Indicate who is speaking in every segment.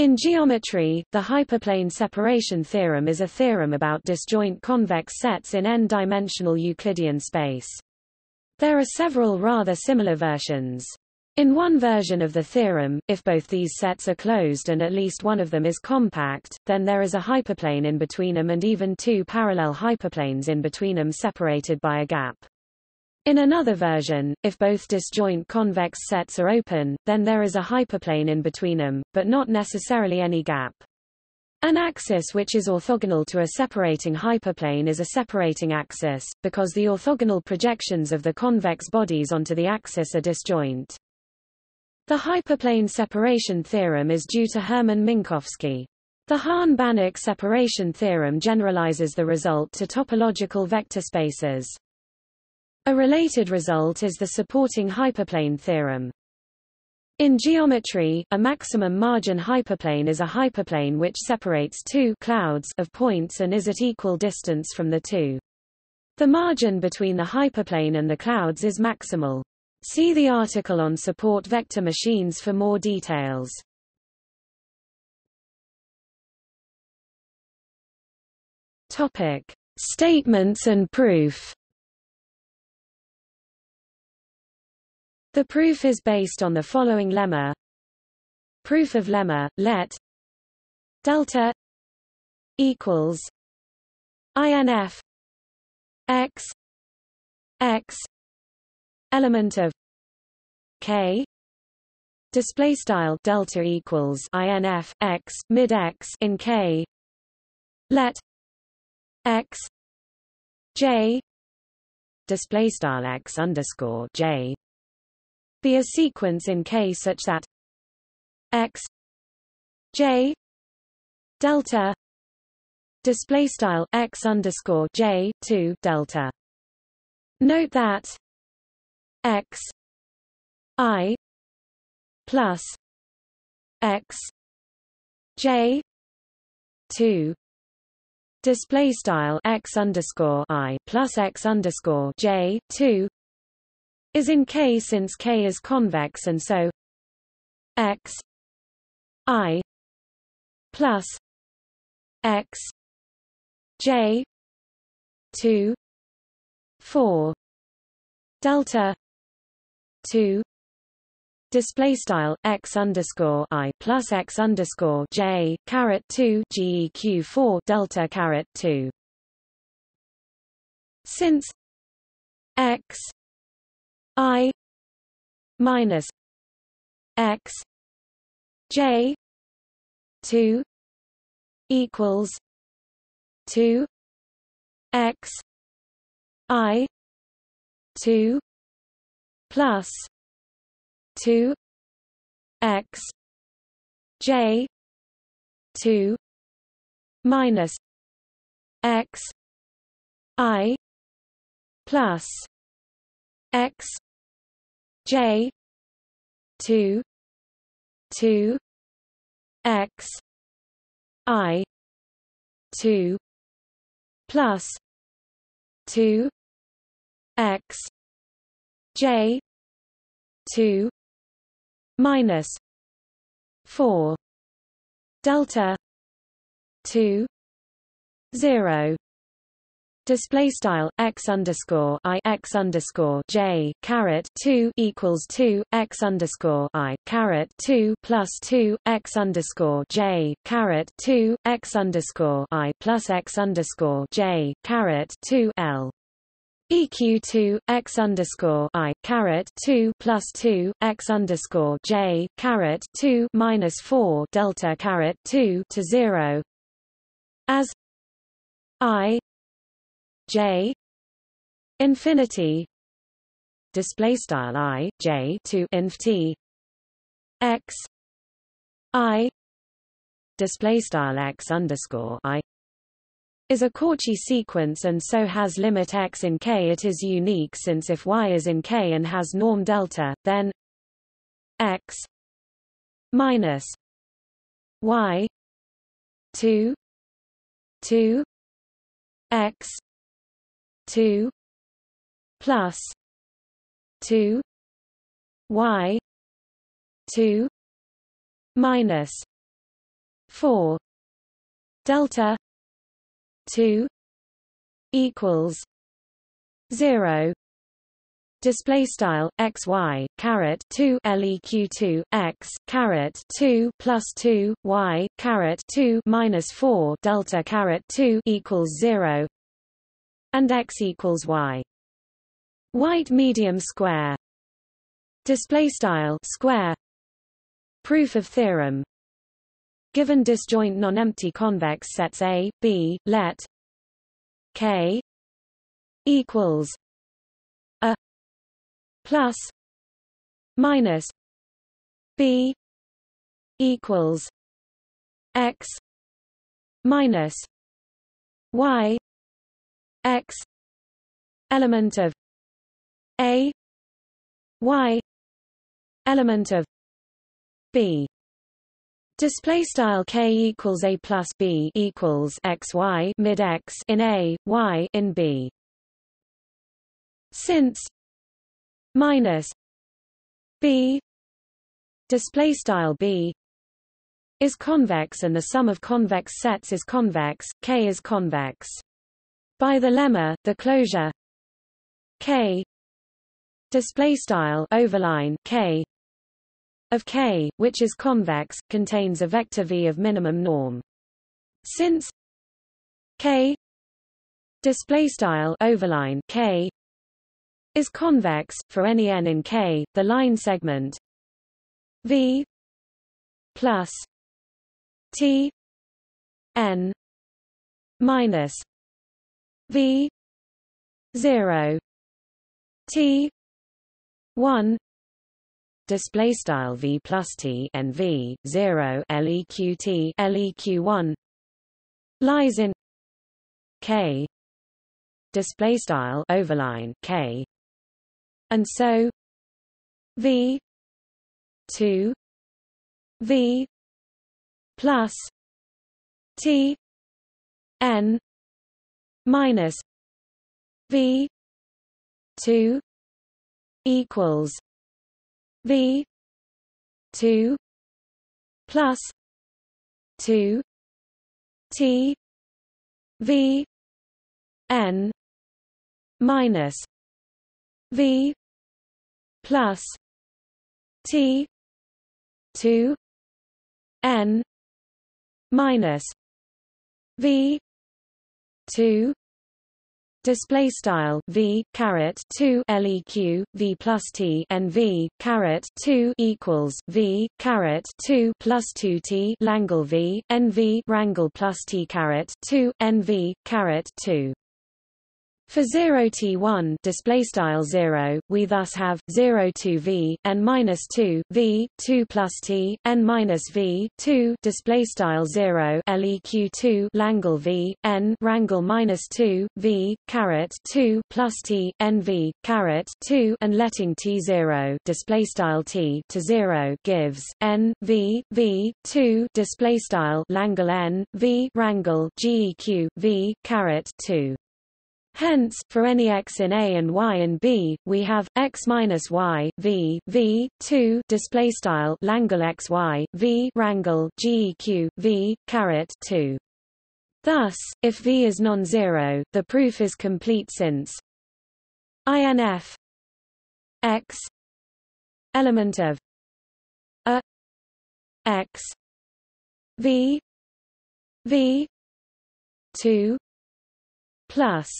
Speaker 1: In geometry, the hyperplane separation theorem is a theorem about disjoint convex sets in n-dimensional Euclidean space. There are several rather similar versions. In one version of the theorem, if both these sets are closed and at least one of them is compact, then there is a hyperplane in between them and even two parallel hyperplanes in between them separated by a gap. In another version, if both disjoint convex sets are open, then there is a hyperplane in between them, but not necessarily any gap. An axis which is orthogonal to a separating hyperplane is a separating axis, because the orthogonal projections of the convex bodies onto the axis are disjoint. The hyperplane separation theorem is due to Hermann Minkowski. The Hahn-Banach separation theorem generalizes the result to topological vector spaces. A related result is the supporting hyperplane theorem. In geometry, a maximum margin hyperplane is a hyperplane which separates two clouds of points and is at equal distance from the two. The margin between the hyperplane and the clouds is maximal. See the article on support vector machines for more details. Topic: Statements and proof. The proof is based on the following lemma. Proof of lemma, let delta equals INF x x element of k display style delta equals INF x mid x in k let x j display style x underscore j be a sequence in K such that x j delta display style x underscore j 2 delta. Note that x i plus x j 2 display style x underscore i plus x underscore j 2 is in K since K is convex and so x i plus x j 2 4 delta 2 display style x underscore i plus x underscore j caret 2 geq 4 delta caret 2 since x I minus X J two equals two X I two plus two X J two minus X I plus X J two two X I two plus two X J two minus four delta two zero display style x underscore i x underscore j caret 2 equals 2 x underscore i caret 2 plus 2 x underscore j caret 2 x underscore i plus x underscore j caret 2 l. Eq2 x underscore i caret 2 plus 2 x underscore j caret 2 minus 4 delta caret 2 to 0 as i j infinity display style i j to inf t x i display style x underscore i is a Cauchy sequence and so has limit x in k. It is unique since if y is in k and has norm delta, then x minus y 2 2 x two plus two Y two minus 4 delta 2 equals 0 display style x y caret 2 leq 2 x caret 2 plus 2 y caret 2 minus 4 delta caret 2 equals 0 and x equals y. White medium square. Display style square. Proof of theorem. Given disjoint non-empty convex sets A B let k equals a plus minus b equals x minus y x element of a y element of b Display style k equals a plus b equals x y mid x in a y in b. Since minus b display style b is convex and the sum of convex sets is convex k is convex by the lemma the closure. K. Display style overline k. Of k which is convex contains a vector v of minimum norm. Since k. Display style overline k. Is convex for any n in K, the line segment. V plus T n minus V zero T one display style v plus t and v 0 leq T leq 1 lies in k display style overline k. And so v 2 v plus t n minus v 2 equals v 2 plus 2 t v n minus v plus T two N minus V two Display style v caret two leq v plus t and v caret two equals v caret two plus two t Langle v nv rangle plus t caret two nv caret two for 0 t1 display style 0, we thus have 0 2 v n minus 2 v 2 plus t n minus v 2 display style 0 leq 2 Langle v n rangle minus 2 v caret 2 plus t n v caret 2 and letting t 0 display style t to 0 gives n v v 2 display style Langle n v rangle geq v caret 2 Hence, for any x in A and y in B, we have x minus y v v 2 display style Langle x y v rangle geq v caret 2. Thus, if v is non-zero, the proof is complete since inf x element of a x v v 2 plus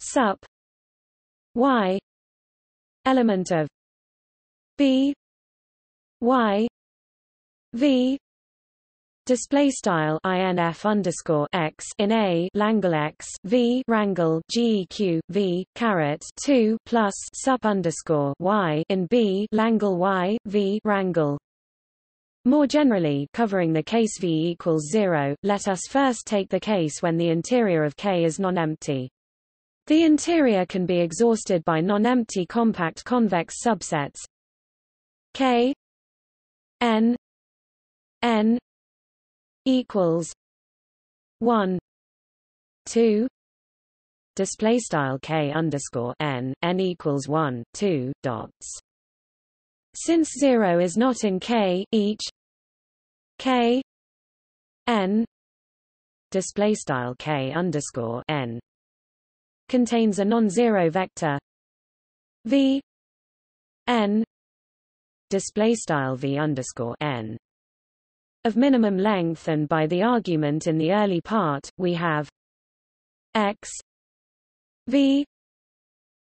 Speaker 1: sup y element of b y v Display style inf underscore x in a Langle x v rangle geq v caret two plus sup underscore y in b Langle y v rangle. More generally, covering the case v equals zero, let us first take the case when the interior of K is non-empty. The interior can be exhausted by non-empty compact convex subsets. K n n equals 1 2 display style k underscore n n equals 1 2 dots. Since 0 is not in k each k n display style k underscore n contains a non-zero vector. V n display style v underscore n. Of minimum length and by the argument in the early part we have x v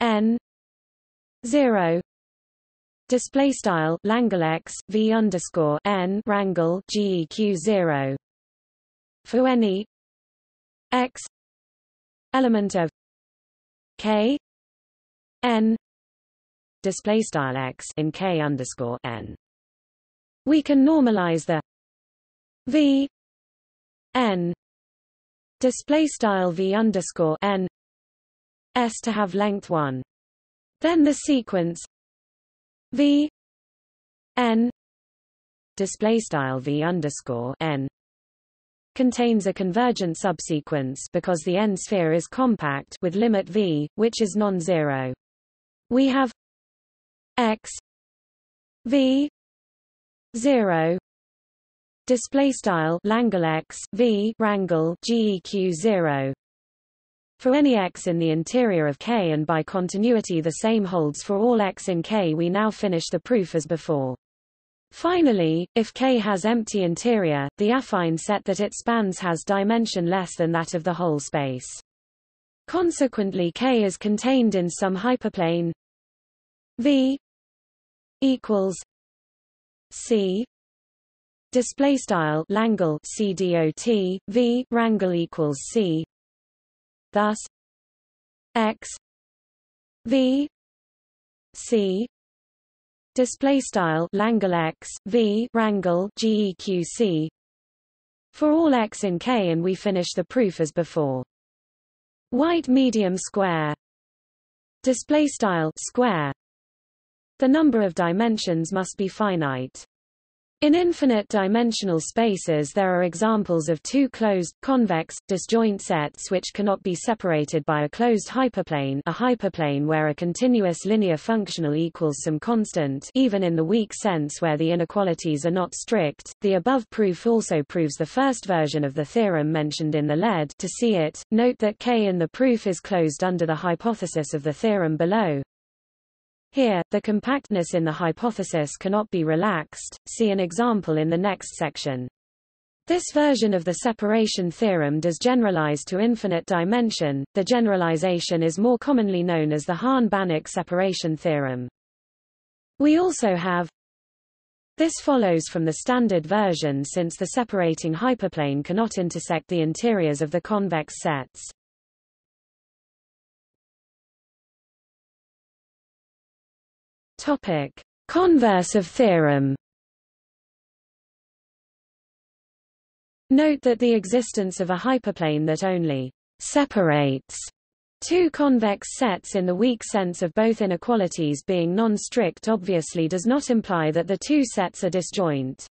Speaker 1: n 0 display style Langle X V underscore N rangle GEQ 0 for any X element of K N display style X in K underscore N. We can normalize the V N display style V underscore N S to have length 1 then the sequence V N display style V underscore N contains a convergent subsequence because the n-sphere is compact with limit V, which is non-zero. We have X V zero display style Langle X V rangle GEQ zero for any x in the interior of K and by continuity the same holds for all x in K we now finish the proof as before. Finally, if K has empty interior, the affine set that it spans has dimension less than that of the whole space. Consequently K is contained in some hyperplane V equals C display style Langle CDOT V rangle equals C Thus x v c display style Langle x v rangle geqc for all x in K and we finish the proof as before. White medium square display style square the number of dimensions must be finite. In infinite-dimensional spaces there are examples of two closed, convex, disjoint sets which cannot be separated by a closed hyperplane a hyperplane where a continuous linear functional equals some constant even in the weak sense where the inequalities are not strict. The above proof also proves the first version of the theorem mentioned in the lead to see it, note that K in the proof is closed under the hypothesis of the theorem below, here, the compactness in the hypothesis cannot be relaxed, see an example in the next section. This version of the separation theorem does generalize to infinite dimension. The generalization is more commonly known as the Hahn-Banach separation theorem. We also have this follows from the standard version since the separating hyperplane cannot intersect the interiors of the convex sets. Topic: Converse of theorem. Note that the existence of a hyperplane that only separates two convex sets in the weak sense of both inequalities being non-strict obviously does not imply that the two sets are disjoint.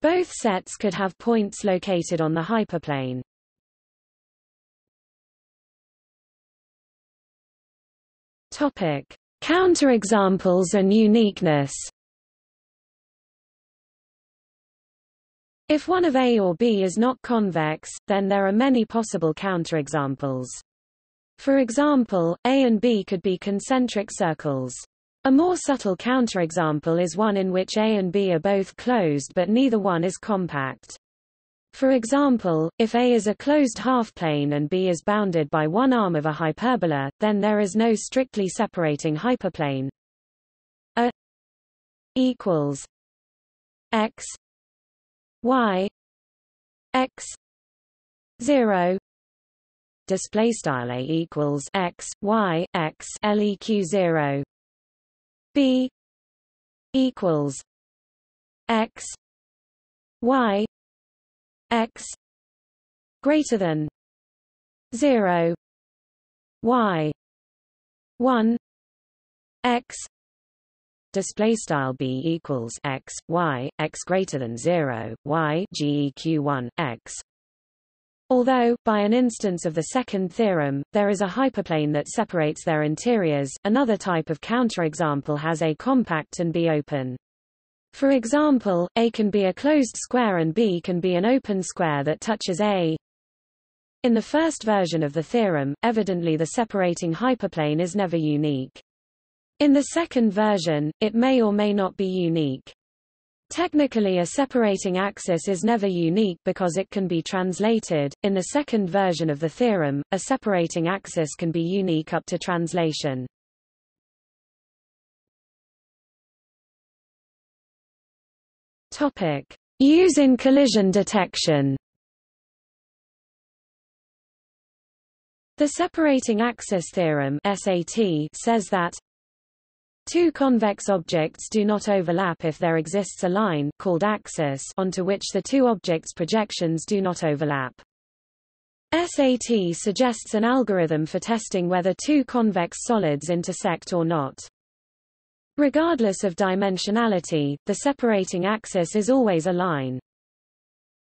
Speaker 1: Both sets could have points located on the hyperplane. Topic: Counterexamples and uniqueness If one of A or B is not convex, then there are many possible counterexamples. For example, A and B could be concentric circles. A more subtle counterexample is one in which A and B are both closed but neither one is compact. For example, if A is a closed half-plane and B is bounded by one arm of a hyperbola, then there is no strictly separating hyperplane. A equals x y x 0 display style a equals x y x leq 0 b equals x y x greater than 0 y 1 x display style b equals x y x greater than 0 y geq 1 x Although, by an instance of the second theorem, there is a hyperplane that separates their interiors, another type of counterexample has A compact and B open. For example, A can be a closed square and B can be an open square that touches A. In the first version of the theorem, evidently the separating hyperplane is never unique. In the second version, it may or may not be unique. Technically a separating axis is never unique because it can be translated. In the second version of the theorem, a separating axis can be unique up to translation. Topic: Use in collision detection. The separating axis theorem (SAT) says that Two convex objects do not overlap if there exists a line called axis onto which the two objects' projections do not overlap. SAT suggests an algorithm for testing whether two convex solids intersect or not. Regardless of dimensionality, the separating axis is always a line.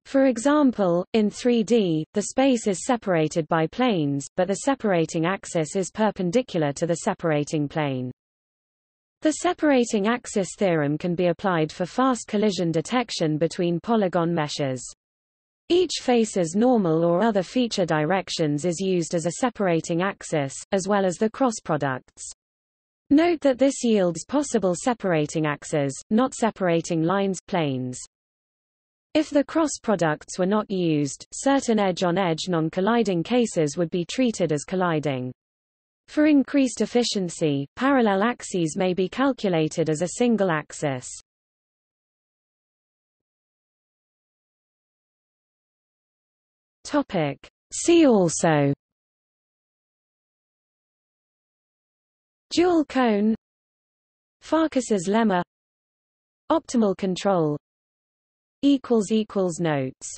Speaker 1: For example, in 3D, the space is separated by planes, but the separating axis is perpendicular to the separating plane. The separating axis theorem can be applied for fast collision detection between polygon meshes. Each face's normal or other feature directions is used as a separating axis, as well as the cross products. Note that this yields possible separating axes, not separating lines planes. If the cross products were not used, certain edge-on-edge non-colliding cases would be treated as colliding. For increased efficiency, parallel axes may be calculated as a single axis. Topic. See also Dual cone. Farkas's lemma. Optimal control. Notes